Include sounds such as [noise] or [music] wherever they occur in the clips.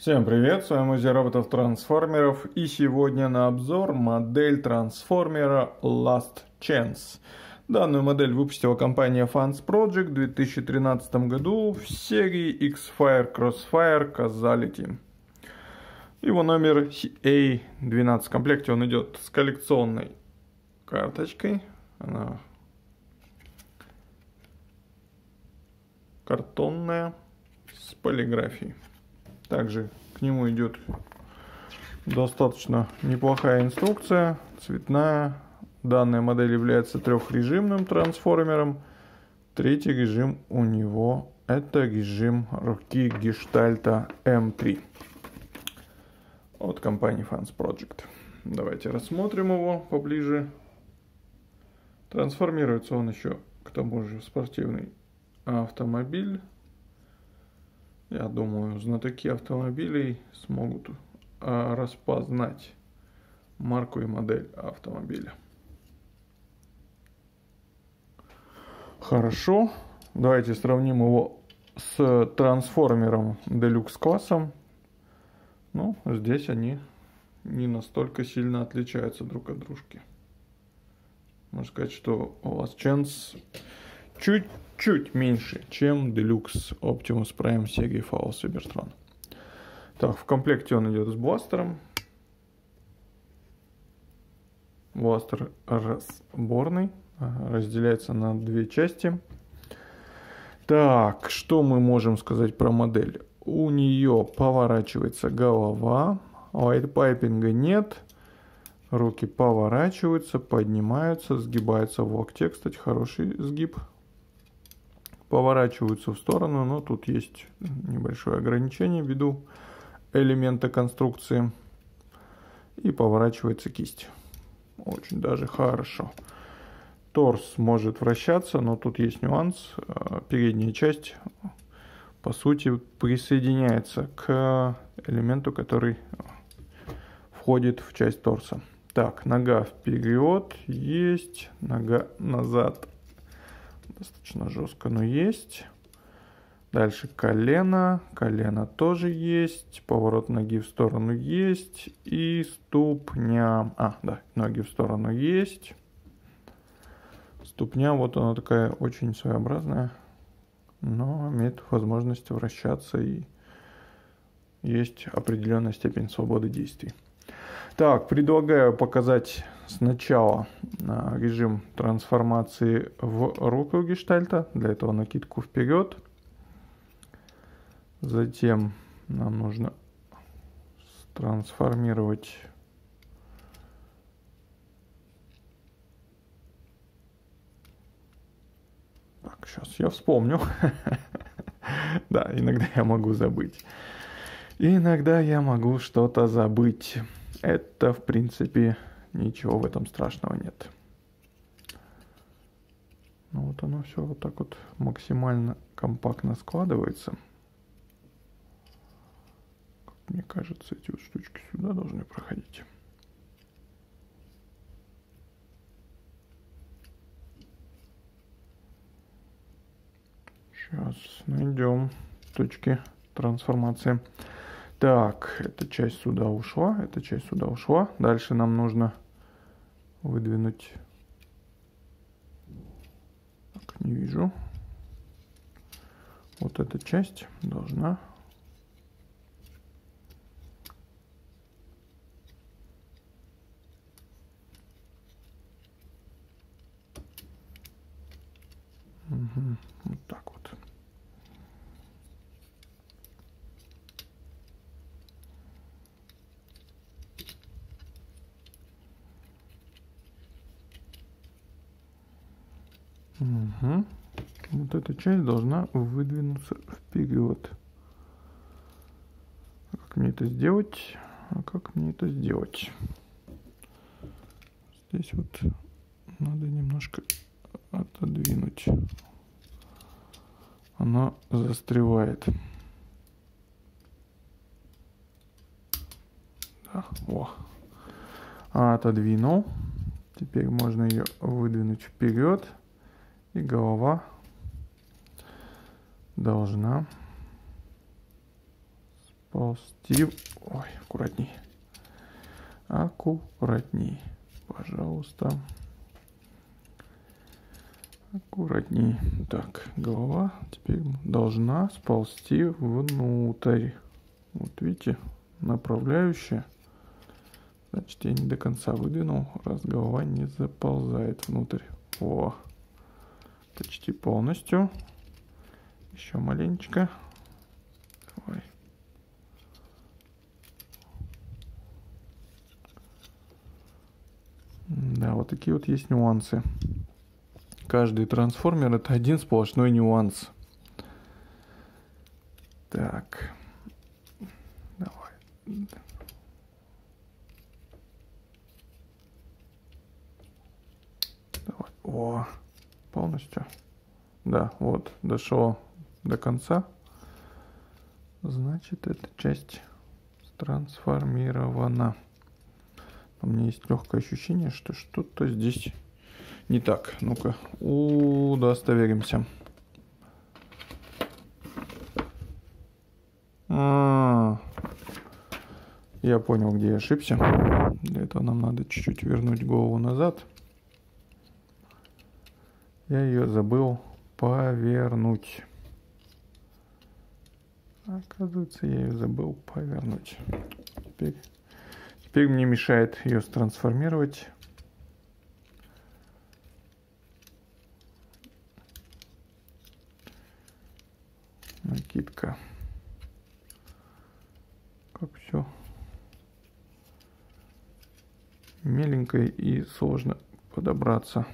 Всем привет, с вами музей роботов-трансформеров и сегодня на обзор модель трансформера Last Chance. Данную модель выпустила компания Fans Project в 2013 году в серии X-Fire Crossfire Causality. Его номер A12. В комплекте он идет с коллекционной карточкой. Она картонная с полиграфией. Также к нему идет достаточно неплохая инструкция, цветная. Данная модель является трехрежимным трансформером. Третий режим у него это режим руки гештальта М3 от компании Fans Project. Давайте рассмотрим его поближе. Трансформируется он еще к тому же в спортивный автомобиль я думаю, знатоки автомобилей смогут а, распознать марку и модель автомобиля. Хорошо, давайте сравним его с трансформером Deluxe классом. Ну, здесь они не настолько сильно отличаются друг от дружки. Можно сказать, что у вас Chance чуть чуть меньше, чем Deluxe Optimus Prime серии Fall Cybertron. Так, в комплекте он идет с бластером. Бластер разборный, разделяется на две части. Так, что мы можем сказать про модель? У нее поворачивается голова, light piping а нет, руки поворачиваются, поднимаются, сгибаются в локте. Кстати, хороший сгиб поворачиваются в сторону, но тут есть небольшое ограничение ввиду элемента конструкции. И поворачивается кисть. Очень даже хорошо. Торс может вращаться, но тут есть нюанс. Э, передняя часть, по сути, присоединяется к элементу, который входит в часть торса. Так, нога вперед есть, нога назад Достаточно жестко, но есть. Дальше колено. Колено тоже есть. Поворот ноги в сторону есть. И ступня. А, да, ноги в сторону есть. Ступня, вот она такая очень своеобразная. Но имеет возможность вращаться и есть определенная степень свободы действий. Так, предлагаю показать сначала а, режим трансформации в руку гештальта. Для этого накидку вперед. Затем нам нужно трансформировать Так, сейчас я вспомню. [laughs] да, иногда я могу забыть. Иногда я могу что-то забыть. Это, в принципе, ничего в этом страшного нет. Ну вот оно все вот так вот максимально компактно складывается. Как мне кажется, эти вот штучки сюда должны проходить. Сейчас найдем точки трансформации. Так, эта часть сюда ушла, эта часть сюда ушла. Дальше нам нужно выдвинуть... Так, не вижу. Вот эта часть должна... Угу, вот так вот. Угу. Вот эта часть должна выдвинуться вперед. А как мне это сделать? А как мне это сделать? Здесь вот надо немножко отодвинуть. Она застревает. Да, о. Отодвинул. Теперь можно ее выдвинуть вперед и голова должна сползти. Ой, аккуратней. Аккуратней, пожалуйста. Аккуратней. Так, голова теперь должна сползти внутрь. Вот видите, направляющая. Значит, я не до конца выдвинул, раз голова не заползает внутрь. О, почти полностью. Еще маленечко. Давай. Да, вот такие вот есть нюансы. Каждый трансформер это один сплошной нюанс. Так. Давай. Давай. О, полностью. Да, вот, дошло до конца. Значит, эта часть трансформирована. У меня есть легкое ощущение, что что-то здесь не так. Ну-ка, удостоверимся. А, я понял, где я ошибся. Для этого нам надо чуть-чуть вернуть голову назад. Я ее забыл повернуть. Оказывается, я ее забыл повернуть. Теперь, теперь мне мешает ее трансформировать. Накидка. Как все меленько и сложно подобраться.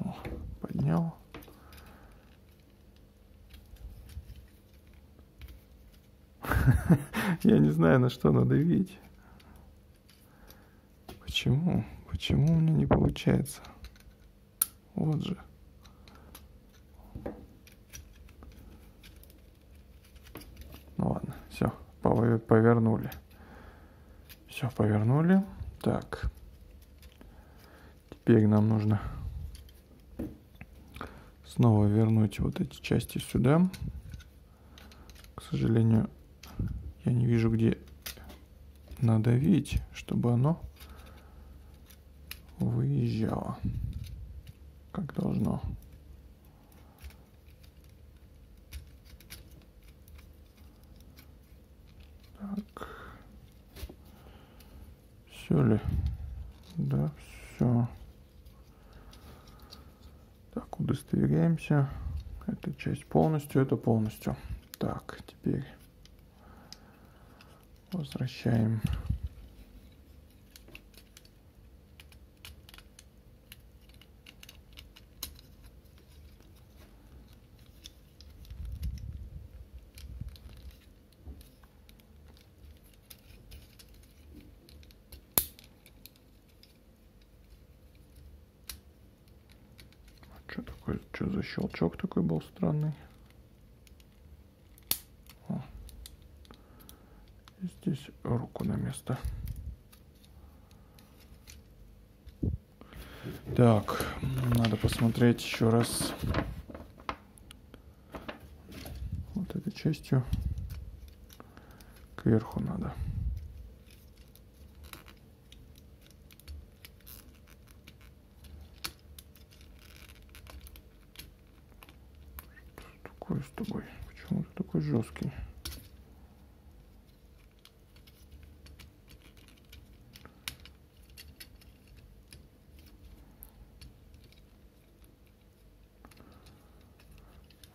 О, поднял. [laughs] Я не знаю, на что надавить. Почему? Почему у меня не получается? Вот же. Ну ладно, все, повернули. Все, повернули. Так. Теперь нам нужно снова вернуть вот эти части сюда. К сожалению, я не вижу, где надавить, чтобы оно выезжало, как должно. Так. Все ли? Да, все. Так, удостоверяемся. Эта часть полностью, это полностью. Так, теперь Возвращаем. Что за щелчок такой был странный? здесь руку на место. Так, надо посмотреть еще раз вот этой частью кверху надо. Что такое с тобой? Почему ты такой жесткий?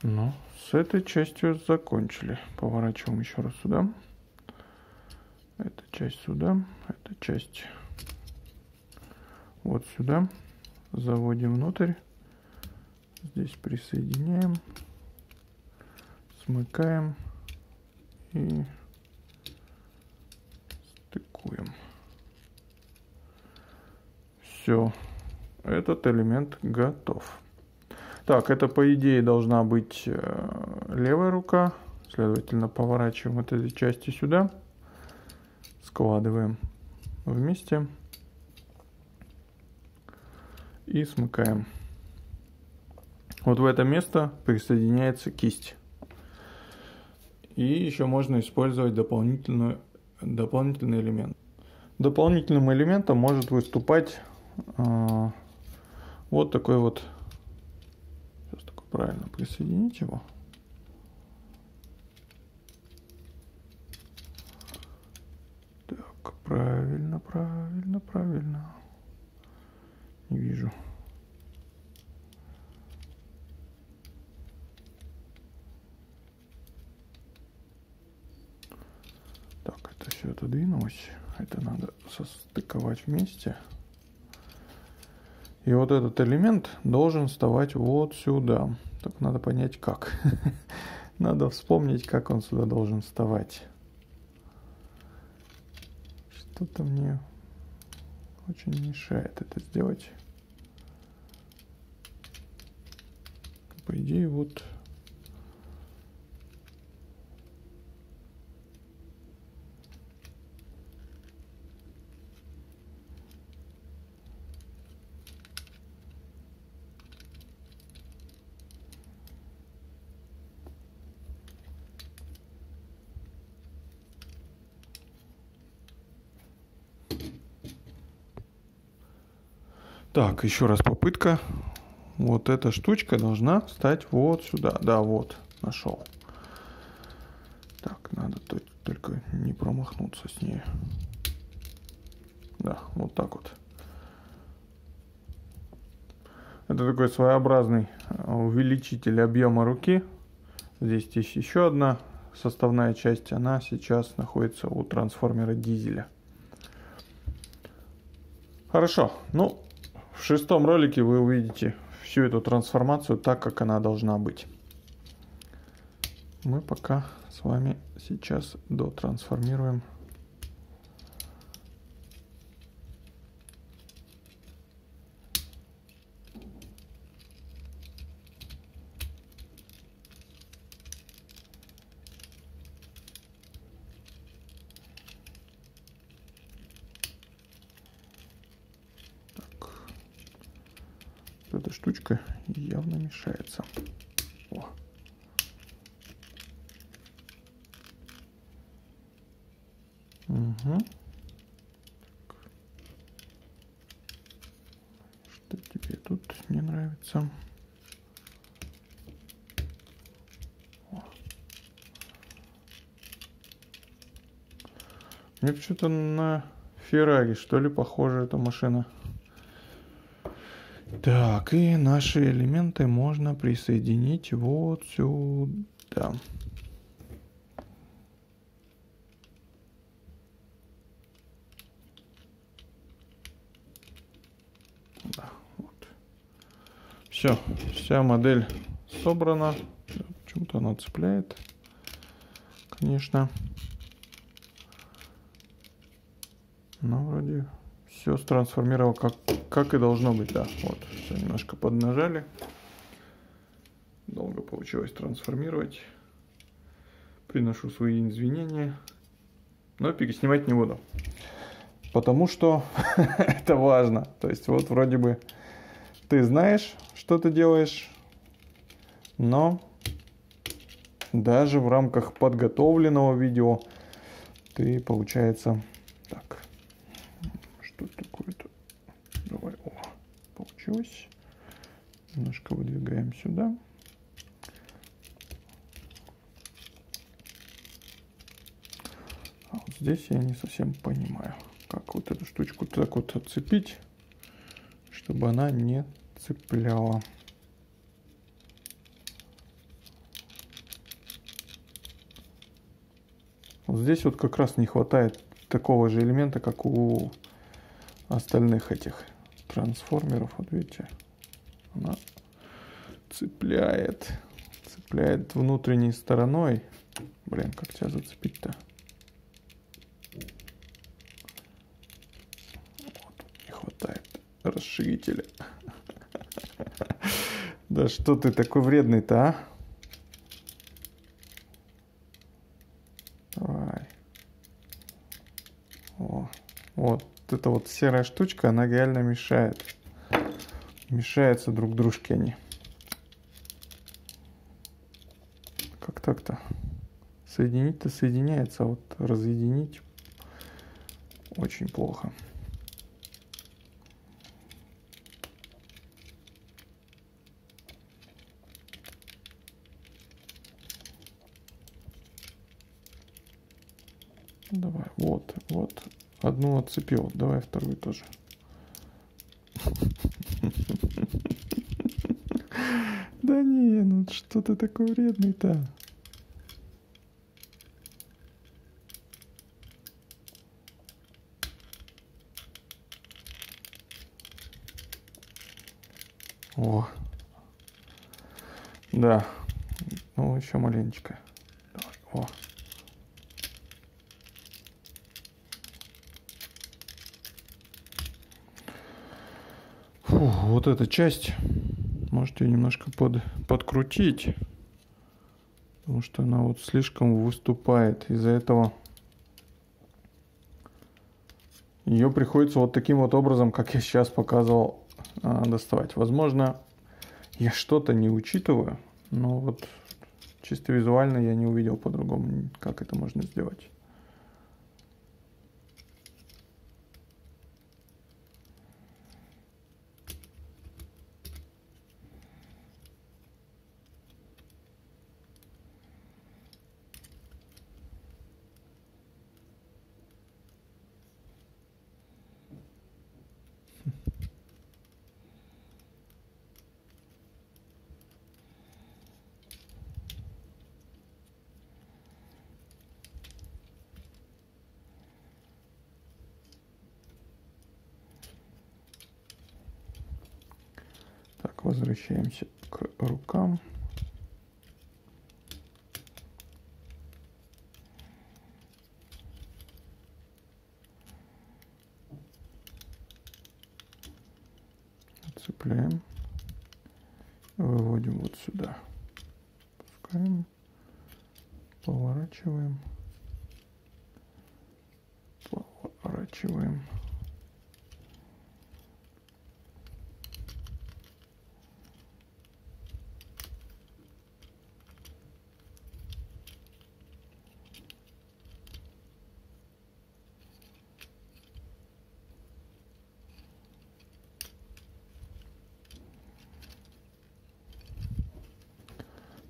Ну, с этой частью закончили. Поворачиваем еще раз сюда. Эта часть сюда, эта часть вот сюда. Заводим внутрь. Здесь присоединяем. Смыкаем. И стыкуем. Все. Этот элемент готов. Так, это по идее должна быть э, левая рука. Следовательно, поворачиваем вот этой части сюда. Складываем вместе. И смыкаем. Вот в это место присоединяется кисть. И еще можно использовать дополнительную, дополнительный элемент. Дополнительным элементом может выступать э, вот такой вот, сейчас такой правильно присоединить его. Так, правильно, правильно, правильно. Не вижу. Так, это все отодвинулось. Это надо состыковать вместе. И вот этот элемент должен вставать вот сюда. Так надо понять как. [laughs] Надо вспомнить, как он сюда должен вставать. Что-то мне очень мешает это сделать. По идее, вот Так, еще раз попытка. Вот эта штучка должна встать вот сюда. Да, вот, нашел. Так, надо только не промахнуться с ней. Да, вот так вот. Это такой своеобразный э, увеличитель объема руки. Здесь есть еще одна составная часть. Она сейчас находится у трансформера дизеля. Хорошо. Ну, в шестом ролике вы увидите всю эту трансформацию так, как она должна быть. Мы пока с вами сейчас дотрансформируем эта штучка явно мешается. О. Угу. Что тебе тут не нравится? Мне почему-то на Феррари, что ли, похожа эта машина. Так, и наши элементы можно присоединить вот сюда. Да, вот. Все, вся модель собрана. Почему-то она цепляет, конечно. Но вроде все трансформировал как, как и должно быть, да. Вот, все немножко поднажали. Долго получилось трансформировать. Приношу свои извинения. Но переснимать не буду. Потому что [laughs] это важно. То есть вот вроде бы ты знаешь, что ты делаешь, но даже в рамках подготовленного видео ты, получается, получилось. Немножко выдвигаем сюда. А вот здесь я не совсем понимаю, как вот эту штучку так вот отцепить, чтобы она не цепляла. Вот здесь вот как раз не хватает такого же элемента, как у остальных этих трансформеров, вот видите, она цепляет, цепляет внутренней стороной. Блин, как тебя зацепить-то? Вот, не хватает расширителя. [laughs] Да что ты такой вредный-то, а? Давай. О, вот эта вот серая штучка, она реально мешает. Мешаются друг дружке они. Как так-то? Соединить-то соединяется, а вот разъединить очень плохо. Давай, вот, вот. Одну отцепил, давай вторую тоже. [laughs] Да не, ну что ты такой вредный-то? О. Да. Ну, еще маленечко. Давай. О. вот эта часть можете немножко под, подкрутить, потому что она вот слишком выступает. Из-за этого ее приходится вот таким вот образом, как я сейчас показывал, а, доставать. Возможно, я что-то не учитываю, но вот чисто визуально я не увидел по-другому, как это можно сделать. Возвращаемся к рукам. Цепляем, выводим вот сюда, пускаем, поворачиваем, поворачиваем.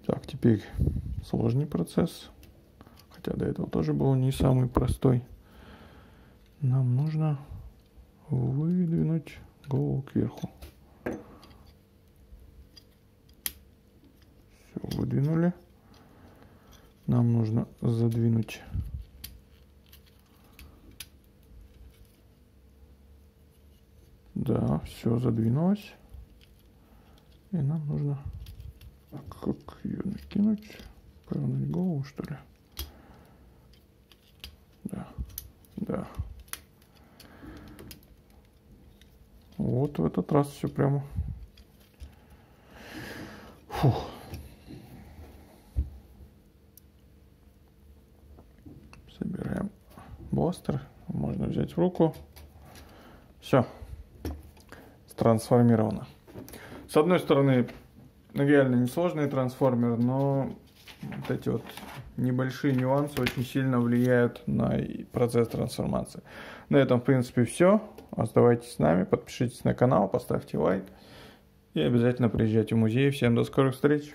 Так, теперь сложный процесс. Хотя до этого тоже был не самый простой. Нам нужно выдвинуть голову кверху. Все, выдвинули. Нам нужно задвинуть Да, все задвинулось. И нам нужно как ее накинуть? Повернуть голову, что ли? Да, да. Вот в этот раз все прямо. Фух. Собираем бластер. Можно взять в руку. Все. Трансформировано. С одной стороны, реально несложный трансформер, но вот эти вот небольшие нюансы очень сильно влияют на процесс трансформации. На этом, в принципе, все. Оставайтесь с нами, подпишитесь на канал, поставьте лайк и обязательно приезжайте в музей. Всем до скорых встреч!